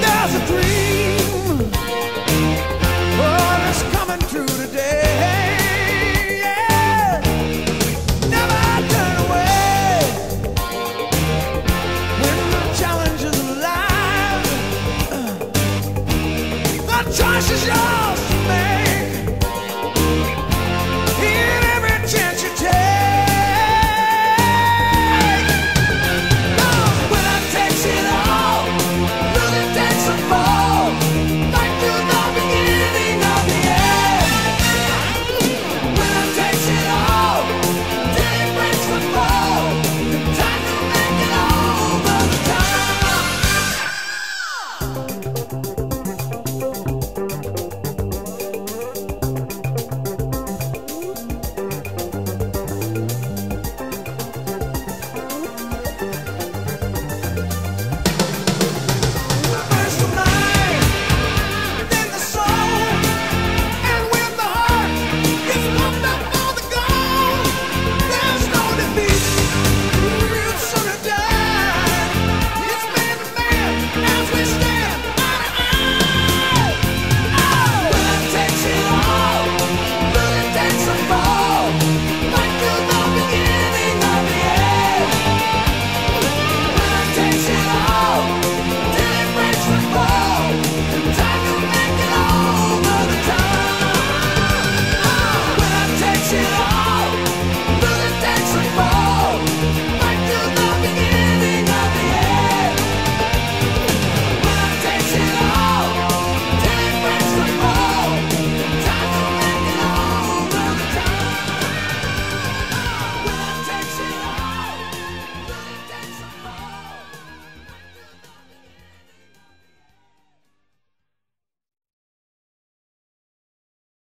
There's a dream.